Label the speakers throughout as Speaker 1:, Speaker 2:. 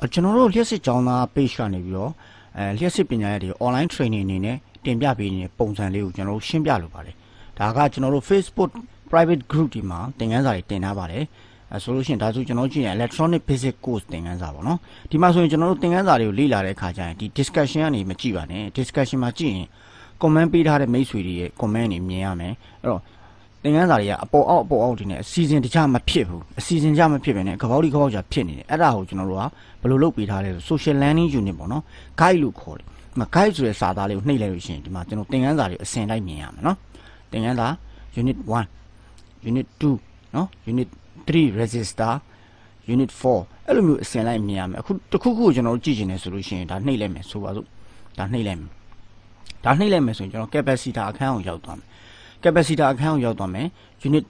Speaker 1: အော်ကျွန်တော်တို့လျှက်စစ်ကျောင်းသား page ကနေပြီးတော့အဲလျှက်စစ်ပညာရပ်တွေ online training အနေနဲ့တင်ပြပေးနေတဲ့ပုံစံလေးကိုကျွန်တော်တို့ရှင်းပြလိုပါတယ်ဒါကကျွန်တော်တို့ Facebook private group ဒီမှာသင်ခန်းစာတွေတင်ထားပါတယ်အဲဆိုလို့ရှိရင်ဒါဆိုကျွန်တော်ကြည့်ရင် electronic basic course သင်ခန်းစာပေါ့နော်ဒီမှာဆိုရင်ကျွန်တော်တို့သင်ခန်းစာတွေကိုလေ့လာတဲ့အခါကျရင်ဒီ discussion ကနေမကြည့်ပါနဲ့ discussion မှာကြည့်ရင် comment ပေးထားတဲ့မိတ်ဆွေတွေရဲ့ comment တွေမြင်ရမယ်အဲ့တော့ သင်ခန်းစာတွေကအပေါ်အောက်အပေါ်အောက်ဒီနဲ့အစီအစဉ်တခြားမဖြစ်ဘူးအစီအစဉ်တခြားမဖြစ်ပဲနဲ့ကပောက်ဒီကပောက်ကြဖြစ်နေတယ်အဲ့ဒါကိုကျွန်တော်တို့ကဘယ်လိုလုပ်ပေးထားလဲဆို social learning unit ပေါ့နော် guide လို့ခေါ်တယ်ဒီမှာ guide ဆိုတဲ့စာသားလေးကိုနှိပ်လိုက်လို့ရှိရင်ဒီမှာကျွန်တော်သင်ခန်းစာတွေအစဉ်လိုက်မြင်ရမယ်နော်သင်ခန်းစာ unit 1 unit 2နော် unit 3 register unit 4အဲ့လိုမျိုးအစဉ်လိုက်မြင်ရမယ်အခုတစ်ခုခုကိုကျွန်တော်တို့ကြည့်ချင်တယ်ဆိုလို့ရှိရင်ဒါနှိပ်လိုက်မယ်ဆိုပါစို့ဒါနှိပ်လိုက်မယ်ဒါနှိပ်လိုက်မယ်ဆိုရင်ကျွန်တော် capacitor အခန်းကိုရောက်သွားမယ် capacitor အခန်းကိုရောက်သွားမယ် unit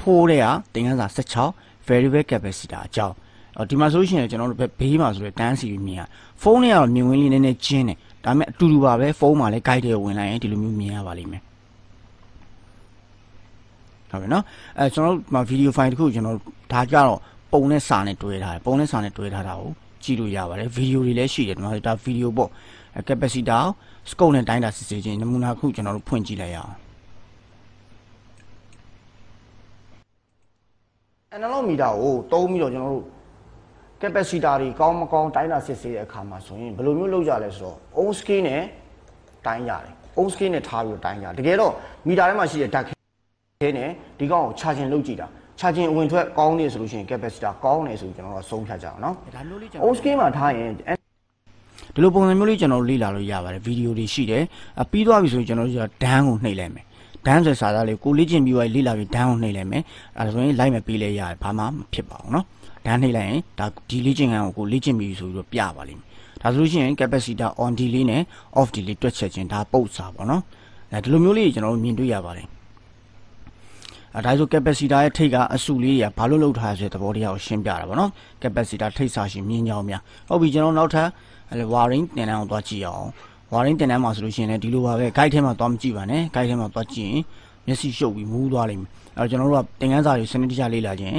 Speaker 1: 4တဲ့ကသင်ခန်းစာ16 variable capacitor အကြောင်းအော်ဒီမှာဆိုရှင်ကျွန်တော်တို့ဘေးမှာဆိုရယ်တန်းစီပြီးမြင်ရဖုန်းနဲ့ကတော့မြင်ဝင်လေးနည်းနည်းကျင်းတယ်ဒါပေမဲ့အတူတူပါပဲဖုန်းမှာလည်း guide တွေဝင်လိုက်ရင်ဒီလိုမျိုးမြင်ရပါလိမ့်မယ်ဟုတ်ပြီနော်အဲကျွန်တော်တို့မှာ video file တခုကျွန်တော်ဒါကြတော့ပုံနဲ့စာနဲ့တွဲထားတယ်ပုံနဲ့စာနဲ့တွဲထားတာကိုကြည့်လို့ရပါတယ်ဗီဒီယိုတွေလည်းရှိတယ်ဒီမှာဒါဗီဒီယိုပေါ့ capacitor scope နဲ့တိုင်းတာစစ်ဆေးခြင်းနမူနာခုကျွန်တော်တို့ဖွင့်ကြည့်လိုက်ရအောင် analog meter ကိုသုံးပြီးတော့ကျွန်တော်တို့ capacitor တွေကောင်းမကောင်းတိုင်းတာစစ်ဆေးတဲ့အခါမှာဆိုရင်ဘယ်လိုမျိုးလုပ်ကြလဲဆိုတော့ ohm scale နဲ့တိုင်းရတယ် ohm scale နဲ့ထားပြီးတော့တိုင်းရတကယ်တော့မီတာထဲမှာရှိတဲ့ဓာတ်ခဲနဲ့ဒီကောင်ကို charging လုပ်ကြည့်တာ charging အဝင်ထွက်ကောင်းနေဆိုလို့ရှိရင် capacitor ကောင်းနေဆိုကျွန်တော်တို့ဆုံးဖြတ်ကြအောင်နော်ဒါမျိုးလေးကျွန်တော် ohm scale မှာထားရင်ဒီလိုပုံစံမျိုးလေးကျွန်တော်တို့လေ့လာလို့ရပါတယ်ဗီဒီယိုတွေရှိတယ်အပြီးသွားပြီဆိုရင်ကျွန်တော်တို့ကဒန်းကိုနှိပ်လိုက်မယ် ဒန်းဆိုစာသားလေးကိုလေ့ကျင့်ပြီးသွားလေ့လာပြီးဒန်းကိုနှိပ်လိုက်မယ်အဲဒါဆိုရင်လိုက်မပေးလဲရတယ်ဘာမှမဖြစ်ပါဘူးเนาะဒန်းနှိပ်လိုက်ရင်ဒါဒီလေ့ကျင့်ခန်းကိုကိုလေ့ကျင့်ပြီးဆိုပြီးတော့ပြပါလိမ့်မယ်ဒါဆိုလို့ရှိရင် capacitor on delay နဲ့ off delay တွက်ချက်ခြင်းဒါပုတ်စာပေါ့เนาะအဲဒီလိုမျိုးလေးကျွန်တော်တို့မြင်တွေ့ရပါတယ်အဲဒါဆို capacitor ရဲ့ထိတ်ကအစုလေးတွေကဘာလို့လောက်ထားရဆိုတဲ့သဘောတရားကိုရှင်းပြတာပေါ့နော် capacitor ထိတ်စာရှိမြင်းကြောင်းများဟုတ်ပြီကျွန်တော်နောက်ထပ် wiring တင်တန်းအောင်သွားကြည့်အောင် wiring တင်တန်းမှာဆိုလို့ရှိရင်လည်းဒီလိုပါပဲ guide ထဲမှာသွားမကြည့်ပါနဲ့ guide ထဲမှာသွားကြည့်ရင်မျက်စိရှုပ်ပြီးမူးသွားလိမ့်မယ်အဲတော့ကျွန်တော်တို့ကသင်ခန်းစာတွေစနစ်တကျလေ့လာခြင်း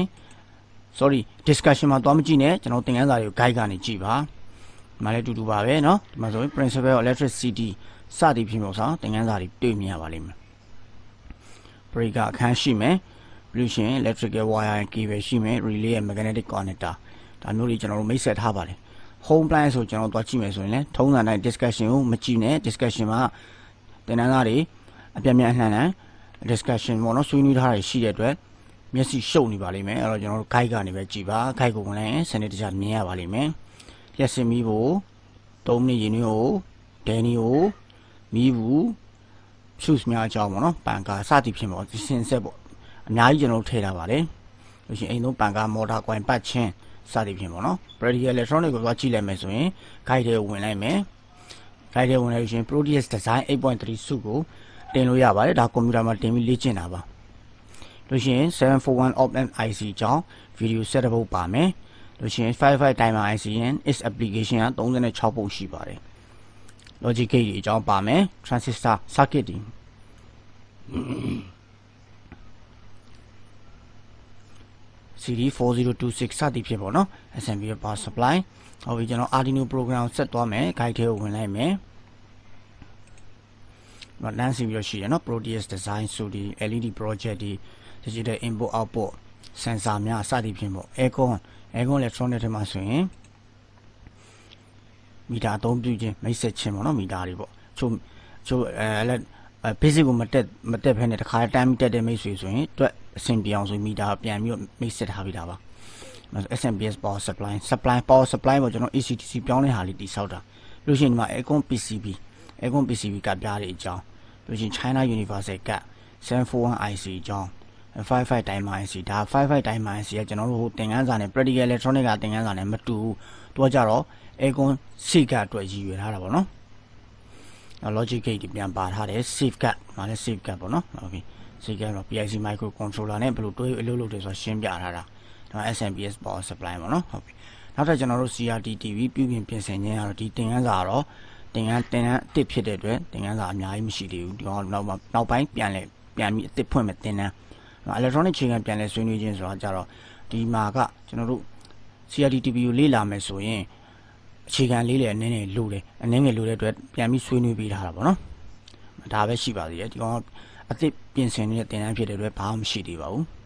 Speaker 1: sorry discussion မှာသွားမကြည့်နဲ့ကျွန်တော်သင်ခန်းစာတွေကို guide ကနေကြည့်ပါဒီမှာလည်းတူတူပါပဲเนาะဒီမှာဆိုရင် principle of electricity စသည်ဖြင့်ပေါ့ဆောင်သင်ခန်းစာတွေတွေ့မြင်ရပါလိမ့်မယ် break အခန်းရှိမယ်ပြီးလို့ရှိရင် electrical wire cable ရှိမယ် relay နဲ့ magnetic connector ဒါမျိုးတွေကျွန်တော်တို့မိတ်ဆက်ထားပါတယ် home plan ဆိုကျွန်တော်တို့သွားကြည့်မယ်ဆိုရင်လည်းထုံးစံတိုင်း discussion ကိုမကြည့်နဲ့ discussion မှာသင်တန်းသားတွေအပြတ်ပြတ်အနှံ့နှံ discussion ပေါ့နော်ဆွေးနွေးထားတာရှိတဲ့အတွက်မျက်စိရှုပ်နေပါလိမ့်မယ်အဲ့တော့ကျွန်တော်တို့ guide ကနေပဲကြည့်ပါ guide ကိုဝင်လိုက်ရင်စနစ်တကျမြင်ရပါလိမ့်မယ်လျှက်စင်မီးဖို့၃မိနစ်ရင်းနှီးကိုဒဲနီကိုမီးဘူး shoes များအကြောင်းပေါ့နော်ပန်ကာစသည်ဖြင့်ပေါ့စင်ဆက်ပေါ့အများကြီးကျွန်တော်ထည့်ထားပါတယ်လို့ရှိရင်အိမ်သုံးပန်ကာမော်တာကွိုင်ပတ်ချင်း စသည်ဖြင့်ပေါ့နော် Brady Electronic ကိုသွားကြည့်လိုက်မယ်ဆိုရင် guide ထဲဝင်လိုက်မယ် guide ထဲဝင်လိုက်လို့ရှိရင် Proteus Design 8.3စုကိုတင်လို့ရပါတယ်ဒါကွန်ပျူတာမှာတင်ပြီးလေ့ကျင့်တာပါလို့ရှိရင်741 op amp IC အကြောင်း video setup ပါမယ်လို့ရှိရင်55 timer IC ရင် is application က36ပုံရှိပါတယ် logic gate တွေအကြောင်းပါမယ် transistor circuit တွေ CD4026 စသည်ဖြစ်ပေါ့နော် SMB power supply ဟုတ်ပြီကျွန်တော် Arduino program ဆက်သွားမယ် guide ထဲကိုဝင်လိုက်မယ်မလမ်းစီပြီးတော့ရှိတယ်နော် Proteus design ဆိုဒီ LED project ဒီ digital input output sensor များစသည်ဖြင့်ပေါ့ aircon aircon electronic ထဲမှာဆိုရင်မီတာအသုံးပြုခြင်းမိတ်ဆက်ခြင်းပေါ့နော်မီတာတွေပေါ့ချို့ချို့အဲ basic ကိုမတက်မတက်ဖဲနဲ့တခါတမ်းတက်တဲ့မိတ်ဆွေဆိုရင်တွက် အဆင်ပြေအောင်ဆိုမီတာပြန်ပြီးတော့မိတ်ဆက်ထားပြီးတာပါ SMPS power supply supply power supply ပေါ့ကျွန်တော် ACDC ပြောင်းတဲ့ဟာလေးတိဆောက်တာလို့ရှိရင်ဒီမှာ Aircon PCB Aircon PCB ကပြားတွေအကြောင်းလို့ရှိရင် China Universal က 741 IC အကြောင်း55 timer IC ဒါ55 timer IC ကကျွန်တော်တို့ဟိုသင်ခန်းစာနဲ့ practical electronic ကသင်ခန်းစာနဲ့မတူဘူးတွားကြတော့ Aircon စိတ်ကအတွက်ရည်ရွယ်ထားတာပေါ့နော် logic gate တွေပြန်ပါထားတယ် safe guard မှာလည်း safe guard ပေါ့နော်ဟုတ်ပြီ စိတ်ကတော့ PIC microcontroller နဲ့ဘယ်လိုတွဲအလုပ်လုပ်တယ်ဆိုတာရှင်းပြထားတာဒါ SMPS power supply ပေါ့နော်ဟုတ်ပြီနောက်ထပ်ကျွန်တော်တို့ CRT TV ပြုပြင်ပြင်ဆင်ခြင်းကတော့ဒီတင်ကန်းစာကတော့တင်ကန်းတင်ကန်းအစ်စ်ဖြစ်တဲ့အတွက်တင်ကန်းစာအများကြီးမရှိသေးဘူးဒီတော့နောက်နောက်ပိုင်းပြန်လဲပြန်ပြီးအစ်စ်ဖွင့်မယ်တင်ကန်း electronic ချိန်ကပြန်လဲဆွေးနွေးခြင်းဆိုတာကြတော့ဒီမှာကကျွန်တော်တို့
Speaker 2: CRT TV ကိုလေ့လာမယ်ဆိုရင်အခြေခံလေးလည်းအနည်းငယ်လိုတယ်အနည်းငယ်လိုတဲ့အတွက်ပြန်ပြီးဆွေးနွေးပေးထားတာပေါ့နော်ဒါပဲရှိပါသေးတယ်ဒီကောင် အသစ်ပြင်ဆင်နေတဲ့တင်တန်းဖြစ်တဲ့အတွက်ဘာမှမရှိသေးပါဘူး။